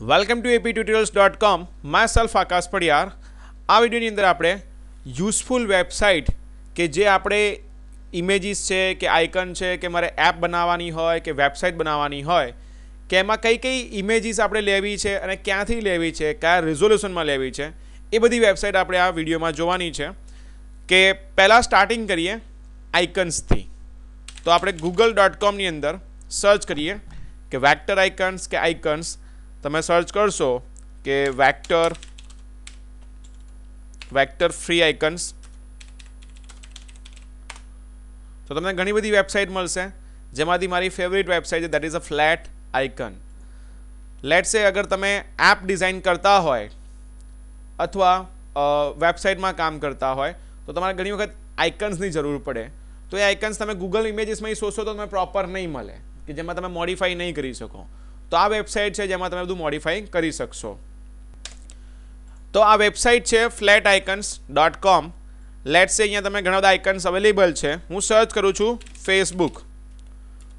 Welcome to AP tutorials dot com myself Akash Padiyar આ વિડીયોની અંદર આપણે યુઝફુલ વેબસાઇટ કે જે આપણે ઇમેજીસ છે કે આઇકન છે કે મારે એપ બનાવવાની હોય કે વેબસાઇટ બનાવવાની હોય, કે એમાં કઈ કઈ ઇમેજીસ આપણે લેવી છે અને ક્યાંથી લેવી છે, કયા રિઝોલ્યુશનમાં લેવી છે, એ બધી વેબસાઇટ આપણે આ વિડીયોમાં જોવાની છે. કે પહેલાં સ્ટાર્ટિંગ કરીએ આઇકન્સથી તો આપણે ગૂગલ ડોટ કોમની અંદર સર્ચ કરીએ કે વેક્ટર આઇકન્સ કે આઇકન્સ તમે સર્ચ કરશો કે વેક્ટર વેક્ટર ફ્રી આઇકન્સ તો તમને ઘણી બધી વેબસાઇટ મળશે. જેમાંથી મારી ફેવરિટ વેબસાઇટ છે that is a flat icon let say અગર તમે એપ ડિઝાઇન કરતા હોય, અથવા વેબસાઇટમાં કામ કરતા હોય, તો તમારે ઘણી વખત આઇકન્સની જરૂર પડે. તો એ આઇકન્સ તમે ગૂગલ ઇમેજીસમાં શોધશો તો તમે પ્રોપર નહીં મળે, કે જેમાં તમે મોડિફાઈ નહીં કરી શકો. તો આ વેબસાઇટ છે જેમાં તમે બધું મોડિફાઈ કરી શકશો. તો આ વેબસાઇટ છે flat icons dot com let say અહીંયા તમે ઘણા બધા આઇકન્સ અવેલેબલ છે. હું સર્ચ કરું છું ફેસબુક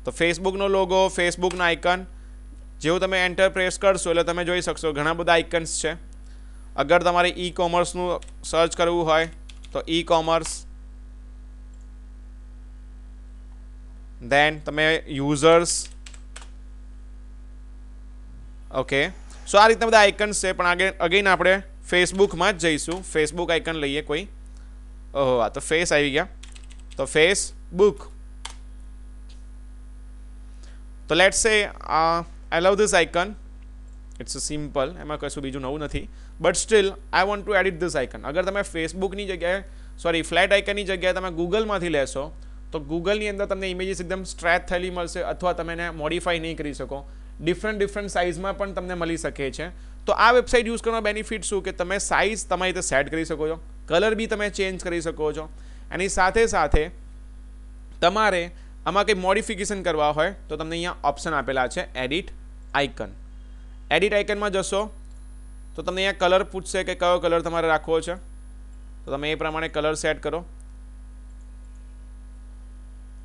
તો ફેસબુકનો લોગો ફેસબુકનો આઇકન જેવું તમે એન્ટર પ્રેસ કરશો એટલે તમે જોઈ શકશો ઘણા બધા આઇકન્સ છે. અગર તમારે ઈ કોમર્સનું સર્ચ કરવું હોય, તો ઈ કોમર્સ દેન તમે યુઝર્સ ઓકે સો આ રીતના બધા આઇકન્સ છે, પણ આગળ અગેન આપણે ફેસબુકમાં જ જઈશું. ફેસબુક આઇકન લઈએ કોઈ. ઓહો, આ તો ફેસ આવી ગયા. તો ફેસબુક તો let say I love this icon it's simple એમાં કશું બીજું નવું નથી. But still I want to edit this icon અગર તમે ફેસબુકની જગ્યાએ સોરી ફ્લેટ આઇકનની જગ્યાએ તમે ગૂગલમાંથી લેશો, તો ગૂગલની અંદર તમને ઇમેજીસ એકદમ સ્ટ્રેચ થયેલી મળશે, અથવા તમે એને મોડિફાઈ નહીં કરી શકો. ડિફરન્ટ ડિફરન્ટ સાઇઝમાં પણ તમને મળી શકે છે. તો આ વેબસાઇટ યુઝ કરવાનો બેનિફિટ શું? કે તમે સાઇઝ તમારી રીતે સેટ કરી શકો છો. કલર બી તમે ચેન્જ કરી શકો છો. એની સાથે સાથે તમારે આમાં કંઈ મોડિફિકેશન કરવા હોય, તો તમને અહીંયા ઓપ્શન આપેલા છે એડિટ આઇકન એડિટ આઇકનમાં જશો, તો તમને અહીંયા કલર પૂછશે કે કયો કલર તમારે રાખવો છે. તો તમે એ પ્રમાણે કલર સેટ કરો.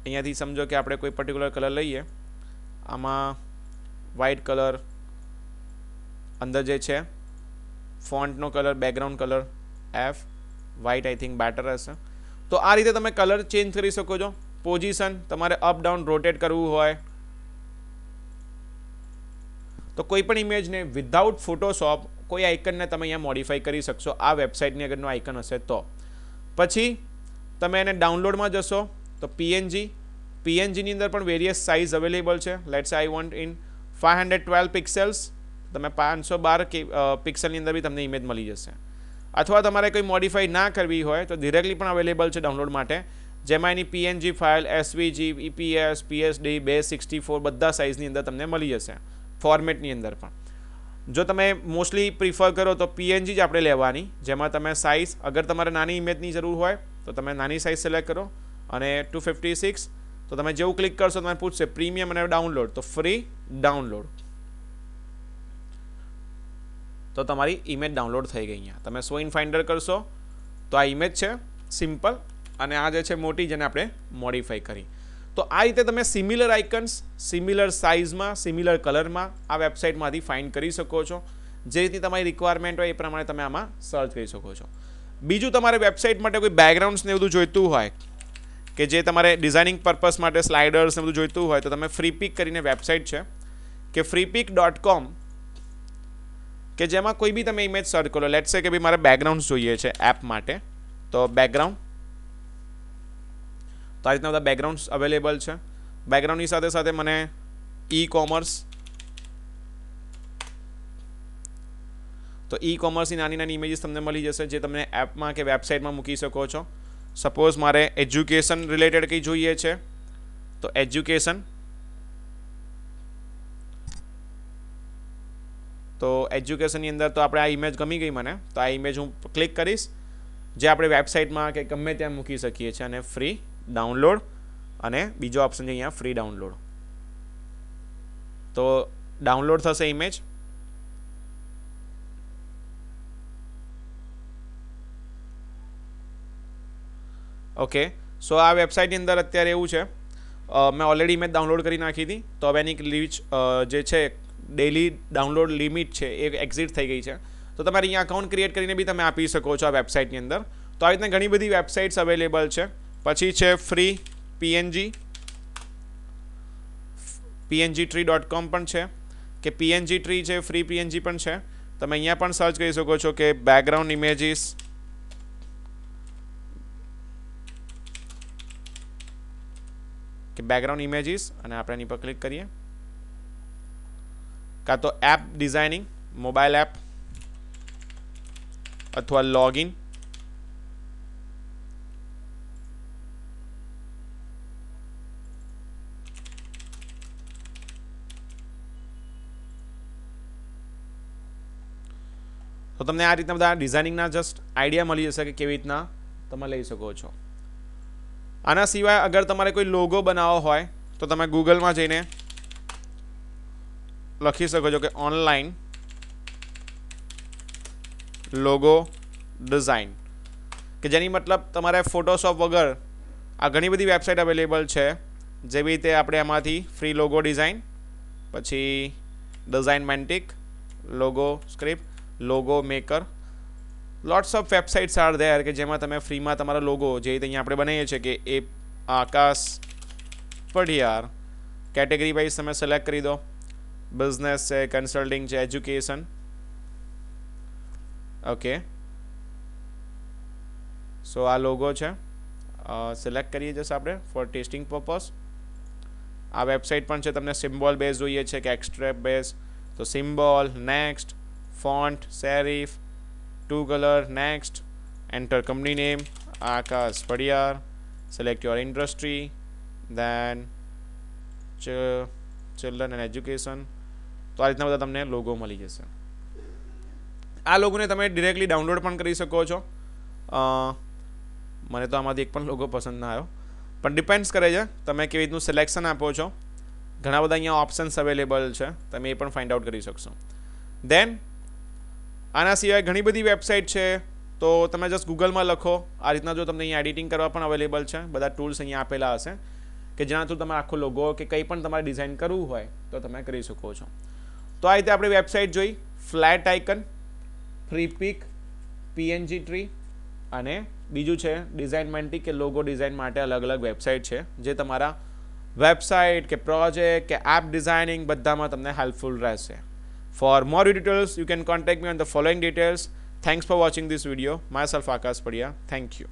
અહીંયાથી સમજો કે આપણે કોઈ પર્ટિક્યુલર કલર લઈએ. આમાં વ્હાઇટ કલર અંદર જે છે ફોન્ટનો colour background colour F white I think better હશે તો આ રીતે તમે કલર ચેન્જ કરી શકો છો. પોઝિશન તમારે અપ ડાઉન રોટેટ કરવું હોય. તો કોઈ પણ ઇમેજને વિધાઉટ ફોટોશોપ કોઈ આઇકનને તમે અહીંયા મોડિફાઈ કરી શકશો. આ વેબસાઇટની આગળનો આઇકન હશે તો. પછી, તમે એને ડાઉનલોડમાં જશો. તો પીએનજી પીએનજીની અંદર પણ વેરિયસ સાઇઝ અવેલેબલ છે. Let's I want in five hundred twelve pixels તમે પાંચસો બાર પિક્સલની અંદર બી તમને ઇમેજ મળી જશે. અથવા તમારે કોઈ મોડિફાઈ ના કરવી હોય, તો ડિરેક્ટલી પણ અવેલેબલ છે ડાઉનલોડ માટે. જેમાં એની PNG file SVG EPS PSD બે સિક્સટી ફોર બધા સાઇઝની અંદર તમને મળી જશે. ફોર્મેટની અંદર પણ. જો તમે મોસ્ટલી પ્રિફર કરો તો પીએનજી જ આપણે લેવાની, જેમાં તમે સાઇઝ અગર તમારે નાની ઇમેજની જરૂર હોય, તો તમે નાની સાઇઝ સિલેક્ટ કરો. અને ટુ ફિફ્ટી સિક્સ તો તમે જેવું ક્લિક કરશો તમે પૂછશે પ્રીમિયમ અને ડાઉનલોડ તો ફ્રી ડાઉનલોડ તો તમારી ઇમેજ ડાઉનલોડ થઈ ગઈ અહીંયા. તમે સો ઇન ફાઇન્ડર કરશો, તો આ ઇમેજ છે સિમ્પલ અને આ જે છે મોટી, જેને આપણે મોડિફાઈ કરી. તો આ રીતે તમે સિમિલર આઇકન્સ સિમિલર સાઇઝમાં સિમિલર કલરમાં આ વેબસાઇટમાંથી ફાઇન્ડ કરી શકો છો. જે રીતે તમારી રિક્વાયરમેન્ટ હોય એ પ્રમાણે તમે આમાં સર્ચ કરી શકો છો. બીજું તમારે વેબસાઇટ માટે કોઈ બેકગ્રાઉન્ડ્સને બધું જોઈતું હોય કે જે તમારે ડિઝાઇનિંગ પર્પસ માટે સ્લાઇડર્સ ને બધું જોઈતું હોય તો તમે ફ્રીપિક કરીને વેબસાઇટ છે, કે ફ્રીપિક ડોટ કોમ કે જેમાં કોઈ બી તમે ઇમેજ સર્ચ કરો. લેટ સે કે ભાઈ મારે બેકગ્રાઉન્ડ જોઈએ છે એપ માટે, તો બેકગ્રાઉન્ડ તો આ રીતના બધા બેકગ્રાઉન્ડ્સ અવેલેબલ છે. બેકગ્રાઉન્ડની સાથે સાથે મને ઈ કોમર્સ તો ઈ કોમર્સની નાની નાની ઇમેજીસ તમને મળી જશે, જે તમને એપમાં કે વેબસાઇટમાં મૂકી શકો છો. સપોઝ મારે એજ્યુકેશન રિલેટેડ કંઈ જોઈએ છે? તો એજ્યુકેશન તો એજ્યુકેશનની અંદર તો આપણે આ ઇમેજ ગમી ગઈ મને. તો આ ઇમેજ હું ક્લિક કરીશ. જે આપણે વેબસાઇટમાં કે ગમે ત્યાં મૂકી શકીએ છીએ અને ફ્રી ડાઉનલોડ અને બીજો ઓપ્શન છે અહીંયા ફ્રી ડાઉનલોડ તો ડાઉનલોડ થશે ઇમેજ ઓકે સો આ વેબસાઇટની અંદર અત્યારે એવું છે મેં ઓલરેડી મેં ડાઉનલોડ કરી નાખી હતી, તો હવે એની લીચ જે છે ડેલી ડાઉનલોડ લિમિટ છે, એ એક્ઝિટ થઈ ગઈ છે. તો તમારે અહીંયા અકાઉન્ટ ક્રિએટ કરીને બી તમે આપી શકો છો આ વેબસાઇટની અંદર. તો આવી રીતના ઘણી બધી વેબસાઇટ્સ અવેલેબલ છે. પછી છે free PNG PNG tree dot com પણ છે, કે પીએનજી ટ્રી છે ફ્રી પીએનજી પણ છે. તમે અહીંયા પણ સર્ચ કરી શકો છો કે બેકગ્રાઉન્ડ ઇમેજીસ કે બેકગ્રાઉન્ડ ઇમેજીસ અને આપણે એની પર ક્લિક કરીએ. કાં તો એપ ડિઝાઇનિંગ મોબાઈલ એપ અથવા લોગિન તો તમને આ રીતના બધા ડિઝાઇનિંગના જસ્ટ આઈડિયા મળી જશે કે કેવી રીતના તમે લઈ શકો છો. આના સિવાય અગર તમારે કોઈ લોગો બનાવવો હોય, તો તમે ગૂગલમાં જઈને લખી શકો છો કે ઓનલાઈન લોગો ડિઝાઇન કે જેની મતલબ તમારે ફોટોશોપ વગર આ ઘણી બધી વેબસાઇટ અવેલેબલ છે. જેવી રીતે આપણે એમાંથી ફ્રી લોગો ડિઝાઇન પછી design મેન્ટિક logo script logo maker lots of websites are there કે જેમાં તમે ફ્રીમાં તમારા લોગો જે રીતે અહીંયા આપણે બનાવીએ છીએ કે એ આકાશ પઢિયાર કેટેગરી વાઇઝ તમે સિલેક્ટ કરી દો બિઝનેસ છે કન્સલ્ટિંગ છે એજ્યુકેશન ઓકે સો આ લોગો છે સિલેક્ટ કરીએ જશે આપણે ફોર ટેસ્ટિંગ પર્પઝ આ વેબસાઇટ પણ છે તમને સિમ્બોલ બેઝ જોઈએ છે કે એક્સ્ટ્રેપ બેઝ તો symbol next font serif to colour next enter company name Akash select select your industry ch, children and education તો આ રીતના બધા તમને લોગો મળી જશે. આ લોગોને તમે ડિરેક્ટલી ડાઉનલોડ પણ કરી શકો છો. મને તો આમાંથી એક પણ લોગો પસંદ ના આવ્યો. પણ ડિપેન્ડ્સ કરે છે, તમે કેવી રીતનું સિલેક્શન આપો છો. ઘણા બધા અહીંયા ઓપ્શન્સ અવેલેબલ છે, તમે એ પણ ફાઇન્ડ આઉટ કરી શકશો. દેન આના સિવાય ઘણી બધી વેબસાઇટ છે. તો તમે જસ્ટ ગૂગલમાં લખો. આ રીતના જો તમને અહીંયા એડિટિંગ કરવા પણ અવેલેબલ છે. બધા ટૂલ્સ અહીંયા આપેલા હશે. કે જેના થ્રુ તમે આખો લોગો કે કંઈ પણ તમારે ડિઝાઇન કરવું હોય, તો તમે કરી શકો છો. તો આ રીતે આપણે વેબસાઇટ જોઈ. Flat icon Freepik PNG tree અને બીજું છે ડિઝાઇન મેન્ટી કે લોગો ડિઝાઇન માટે અલગ અલગ વેબસાઇટ છે. જે તમારા વેબસાઇટ કે પ્રોજેક્ટ કે એપ ડિઝાઇનિંગ બધામાં તમને હેલ્પફુલ રહેશે. For more details, you can contact me on the following details. Thanks for watching this video. Myself Akash Padia. Thank you.